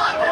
Come on,